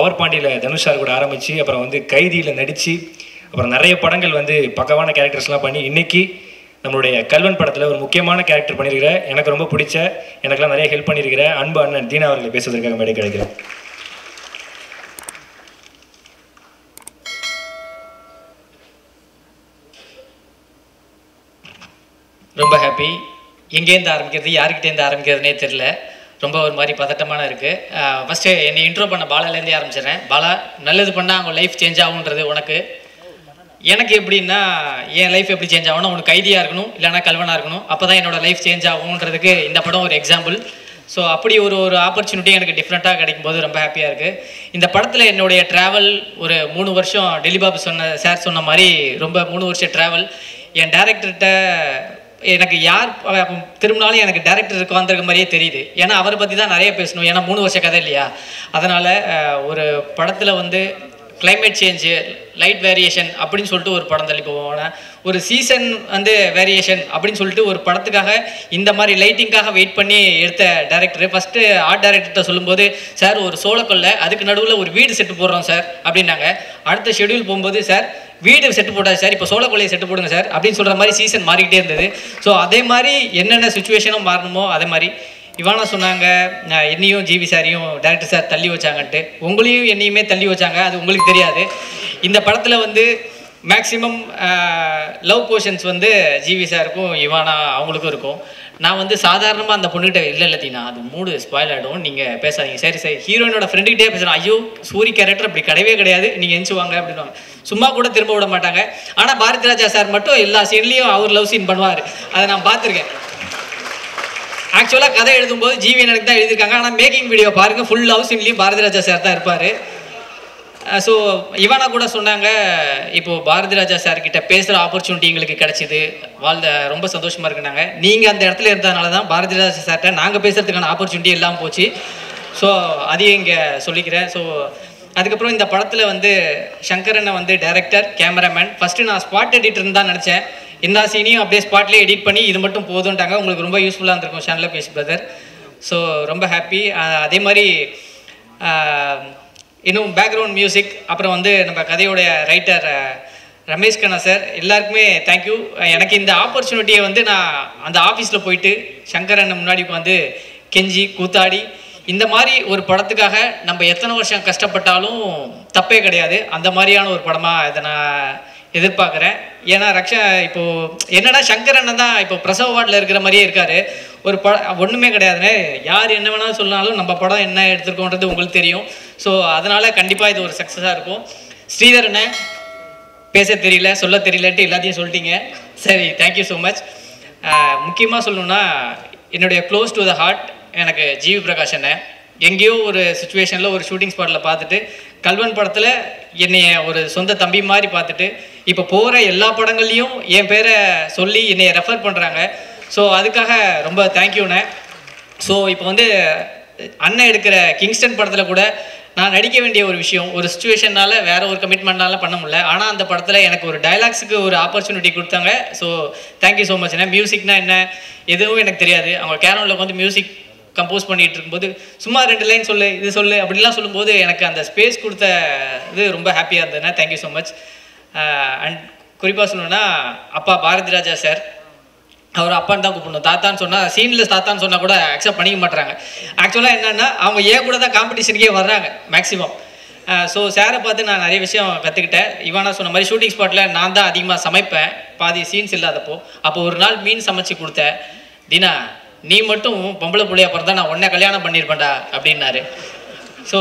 Power பாண்டியில் தனுஷார் கூட ஆரம்பித்து அப்புறம் வந்து கைதியில் நடித்து அப்புறம் நிறைய படங்கள் வந்து பக்கவான கேரக்டர்ஸ்லாம் பண்ணி இன்னைக்கு நம்மளுடைய கல்வன் படத்தில் ஒரு முக்கியமான கேரக்டர் பண்ணியிருக்கிற எனக்கு ரொம்ப பிடிச்ச எனக்கெல்லாம் நிறைய ஹெல்ப் பண்ணியிருக்கிற அன்பு அண்ணன் தீனா அவர்களை பேசுவதற்காக மேடை கிடைக்கிறேன் ரொம்ப ஹாப்பி எங்கேருந்து ஆரம்பிக்கிறது யாருக்கிட்டேருந்து ஆரம்பிக்கிறதுனே தெரில ரொம்ப ஒரு மாதிரி பதட்டமான இருக்குது ஃபஸ்ட்டு என்னை இன்ட்ரோ பண்ண பாலாலேருந்தே ஆரம்பிச்சிடுறேன். பாலா நல்லது பண்ணால் அவங்க லைஃப் சேஞ்ச் ஆகுன்றது உனக்கு. எனக்கு எப்படின்னா என் லைஃப் எப்படி சேஞ்ச் ஆகணும் உனக்கு கைதியாக இருக்கணும் இல்லைனா கல்வனாக இருக்கணும். அப்போ தான் என்னோடய லைஃப் சேஞ்ச் ஆகுன்றதுக்கு இந்த படம் ஒரு எக்ஸாம்பிள் ஸோ அப்படி ஒரு ஒரு ஆப்பர்ச்சுனிட்டி எனக்கு டிஃப்ரெண்ட்டாக கிடைக்கும் போது ரொம்ப ஹாப்பியாக இருக்குது இந்த படத்தில் என்னுடைய ட்ராவல் ஒரு மூணு வருஷம் டெலிபாபு சொன்ன சார் சொன்ன மாதிரி ரொம்ப மூணு வருஷம் ட்ராவல் என் டேரக்டர்கிட்ட எனக்கு யார் திரும்பினாலும் எனக்கு டேரக்டர் உட்காந்துருக்க மாதிரியே தெரியுது. ஏன்னா அவரை பற்றி தான் நிறைய பேசணும். ஏன்னா மூணு வருஷ கதை இல்லையா? அதனால் ஒரு படத்தில் வந்து கிளைமேட் சேஞ்சு லைட் வேரியேஷன் அப்படின்னு சொல்லிட்டு ஒரு படம் தள்ளி போவாங்க ஒரு சீசன் வந்து வேரியேஷன் அப்படின்னு சொல்லிட்டு ஒரு படத்துக்காக இந்த மாதிரி லைட்டிங்காக வெயிட் பண்ணி எடுத்த டேரக்டர் ஃபஸ்ட்டு ஆர்ட் டைரக்டர்கிட்ட சொல்லும்போது சார் ஒரு சோளக்கொல்லை அதுக்கு நடுவில் ஒரு வீடு செட்டு போடுறோம் சார் அப்படின்னாங்க. அடுத்த ஷெட்யூல் போகும்போது சார் வீடு செட்டு போட்டாது சார். இப்போ சோளக்கொல்லையை செட்டு போடுங்க சார் அப்படின்னு சொல்கிற மாதிரி சீசன் மாறிக்கிட்டே இருந்தது. ஸோ அதே மாதிரி என்னென்ன சுச்சுவேஷனும் மாறணுமோ அதே மாதிரி இவானா சொன்னாங்க என்னையும் ஜிவி சாரையும் டேரக்டர் சார் தள்ளி வச்சாங்கன்ட்டு. உங்களையும் என்னையுமே தள்ளி வச்சாங்க அது உங்களுக்கு தெரியாது. இந்த படத்தில் வந்து மேக்ஸிமம் லவ் போர்ஷன்ஸ் வந்து ஜிவி சாருக்கும் இவானா அவங்களுக்கும் இருக்கும். நான் வந்து சாதாரணமாக அந்த பொண்ணுகிட்ட இல்லை இல்லத்தினா அது மூடு ஸ்பாயில் ஆகிடும் நீங்கள் பேசாதீங்க. சரி சரி ஹீரோயினோட ஃப்ரெண்டுகிட்டே பேசுகிறேன் ஐயோ சூரி கேரக்டர் அப்படி கிடையவே கிடையாது நீங்கள் எஞ்சுவாங்க அப்படின்னு சும்மா கூட திரும்ப விட மாட்டாங்க. ஆனால் பாரதி ராஜா சார் மட்டும் எல்லா சீன்லேயும் அவர் லவ் சீன் பண்ணுவார். அதை நான் பார்த்துருக்கேன். ஆக்சுவலாக கதை எழுதும்போது ஜிவி எனக்கு தான் எழுதியிருக்காங்க. ஆனால் மேக்கிங் வீடியோ பாருங்கள் ஃபுல் லவ் சீன்லேயும் பாரதி ராஜா சார் தான் இருப்பார். ஸோ இவனா கூட சொன்னாங்க இப்போது பாரதி ராஜா சார் பேசுகிற ஆப்பர்ச்சுனிட்டி எங்களுக்கு கிடச்சிது. வாழ்ந்த ரொம்ப சந்தோஷமாக இருக்குனாங்க நீங்கள் அந்த இடத்துல இருந்ததுனால தான் பாரதி ராஜா சார்கிட்ட நாங்கள் பேசுகிறதுக்கான ஆப்பர்ச்சுனிட்டி எல்லாம் போச்சு. ஸோ அதையும் இங்கே சொல்லிக்கிறேன். ஸோ அதுக்கப்புறம் இந்த படத்தில் வந்து சங்கரனை வந்து டைரக்டர் கேமராமேன் ஃபஸ்ட்டு நான் ஸ்பாட் எடிட்டர்னு தான் நினச்சேன். இந்த சீனையும் அப்படியே ஸ்பாட்லேயே எடிட் பண்ணி இது மட்டும் போதும்ட்டாங்க உங்களுக்கு ரொம்ப யூஸ்ஃபுல்லாக இருந்திருக்கும் சேனலில் பேசி பிரதர் ஸோ ரொம்ப ஹாப்பி அதே மாதிரி இன்னும் பேக்ரவுண்ட் மியூசிக் அப்புறம் வந்து நம்ம கதையோடைய ரைட்டர் ரமேஷ் கண்ணா சார் எல்லாருக்குமே தேங்க்யூ எனக்கு இந்த ஆப்பர்ச்சுனிட்டியை வந்து நான் அந்த ஆஃபீஸில் போயிட்டு சங்கர் அண்ணன் முன்னாடி வந்து கெஞ்சி கூத்தாடி இந்த மாதிரி ஒரு படத்துக்காக நம்ம எத்தனை வருஷம் கஷ்டப்பட்டாலும் தப்பே கிடையாது. அந்த மாதிரியான ஒரு படமாக இதை நான் எதிர்பார்க்குறேன். ஏன்னா ரக்ஷா இப்போது என்னடா சங்கர் சங்கரன் தான் இப்போ பிரசவ வார்டில் இருக்கிற மாதிரியே இருக்கார். ஒரு பட ஒன்றுமே கிடையாதுண்ணே யார் என்ன வேணாலும் சொன்னாலும் நம்ம படம் என்ன எடுத்திருக்கோன்றது உங்களுக்கு தெரியும். ஸோ அதனால் கண்டிப்பாக இது ஒரு சக்ஸஸாக இருக்கும். ஸ்ரீதரனை பேச தெரியல சொல்ல தெரியலன்ட்டு எல்லாத்தையும் சொல்லிட்டீங்க. சரி தேங்க்யூ ஸோ மச் முக்கியமாக சொல்லணும்னா என்னுடைய க்ளோஸ் டு த ஹார்ட் எனக்கு ஜிவி பிரகாஷ் அண்ணன் எங்கேயோ ஒரு சுச்சுவேஷனில் ஒரு ஷூட்டிங் ஸ்பாட்டில் பார்த்துட்டு கல்வன் படத்தில் என்னைய ஒரு சொந்த தம்பி மாதிரி பார்த்துட்டு இப்போ போகிற எல்லா படங்கள்லையும் என் பேரை சொல்லி என்னை ரெஃபர் பண்ணுறாங்க ஸோ அதுக்காக ரொம்ப தேங்க்யூண்ணே ஸோ இப்போ வந்து அண்ணன் எடுக்கிற கிங்ஸ்டன் படத்தில் கூட நான் நடிக்க வேண்டிய ஒரு விஷயம் ஒரு சுச்சுவேஷனால வேற ஒரு கமிட்மெண்ட்னால பண்ண முடியல. ஆனால் அந்த படத்தில் எனக்கு ஒரு டயலாக்ஸுக்கு ஒரு ஆப்பர்ச்சுனிட்டி கொடுத்தாங்க. So thank you so much மியூசிக்னா என்ன? எதுவும் எனக்கு தெரியாது. அவங்க கேரமில் வந்து மியூசிக் கம்போஸ் பண்ணிட்டு இருக்கும்போது சும்மா ரெண்டு லைன் சொல்லு இது சொல்லு அப்படிலாம் சொல்லும்போது எனக்கு அந்த ஸ்பேஸ் கொடுத்த இது ரொம்ப ஹாப்பியாக இருந்ததுன்னா தேங்க்யூ ஸோ மச் அண்ட் குறிப்பாக சொல்லணும்னா அப்பா பாரதி ராஜா சார் அவர் அப்பான்னு தான் கூப்பிடணும். தாத்தான்னு சொன்னால் சீனில் தாத்தான்னு சொன்னால் கூட அக்செப்ட் பண்ணிக்க மாட்டுறாங்க ஆக்சுவலாக என்னென்னா அவங்க ஏன் கூட தான் காம்படிஷனுக்கே வர்றாங்க மேக்ஸிமம் ஸோ சாரை பார்த்து நான் நிறைய விஷயம் கற்றுக்கிட்டேன் இவானா சொன்ன மாதிரி ஷூட்டிங் ஸ்பாட்டில் நான் தான் அதிகமாக சமைப்பேன். பாதி சீன்ஸ் இல்லாதப்போ. அப்போ ஒரு நாள் மீன் சமைச்சு கொடுத்தேன். தினா நீ மட்டும் பொம்பளை புள்ளையா பிறந்தா நான் உன்னை கல்யாணம் பண்ணியிருப்பேன்டா அப்படின்னாரு. ஸோ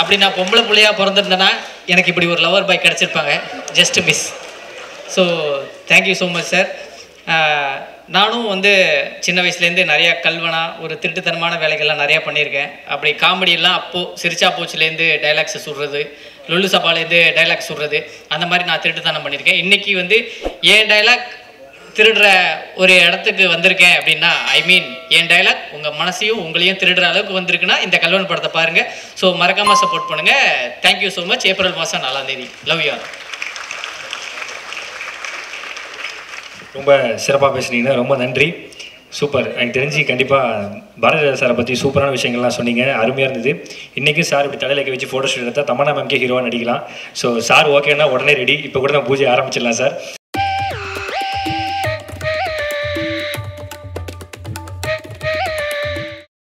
அப்படி நான் பொம்பளை பிள்ளையா பிறந்திருந்தேன்னா எனக்கு இப்படி ஒரு lover boy கிடச்சிருப்பாங்க. Just miss so thank you so much sir நானும் வந்து சின்ன வயசுலேருந்து நிறையா கல்வனா ஒரு திருட்டுத்தனமான வேலைகள்லாம் நிறையா பண்ணியிருக்கேன். அப்படி காமெடியெல்லாம் அப்போது சிரிச்சா போச்சுலேருந்து டைலாக்ஸை சுடுறது லுல்லு சபாலேருந்து டைலாக் சுடுறது அந்த மாதிரி நான் திருட்டுத்தனம் பண்ணியிருக்கேன். இன்றைக்கி வந்து என் டைலாக் திருடுற ஒரு இடத்துக்கு வந்திருக்கேன் அப்படின்னா ஐ மீன் என் டைலாக் உங்கள் மனசையும் உங்களையும் திருடுற அளவுக்கு வந்திருக்குன்னா இந்த கல்வன் படத்தை பாருங்கள் ஸோ மறக்காமல் சப்போர்ட் பண்ணுங்கள் தேங்க்யூ ஸோ மச் ஏப்ரல் மாதம் நாலாம் தேதி. லவ் யூ ரொம்ப சிறப்பாக பேசுனீங்கன்னா ரொம்ப நன்றி. சூப்பர் எனக்கு தெரிஞ்சு கண்டிப்பாக பாரதிராஜா சாரை பற்றி சூப்பரான விஷயங்கள்லாம் சொன்னீங்க. அருமையாக இருந்தது. இன்றைக்கும் சார் இப்படி தலையில வச்சு ஃபோட்டோ ஷூட் எடுத்தால் தமன்னா மேம்கே ஹீரோவாக நடிக்கலாம். ஸோ சார் ஓகேன்னா உடனே ரெடி இப்போ கூட நான் பூஜை ஆரம்பிச்சிடலாம் சார்.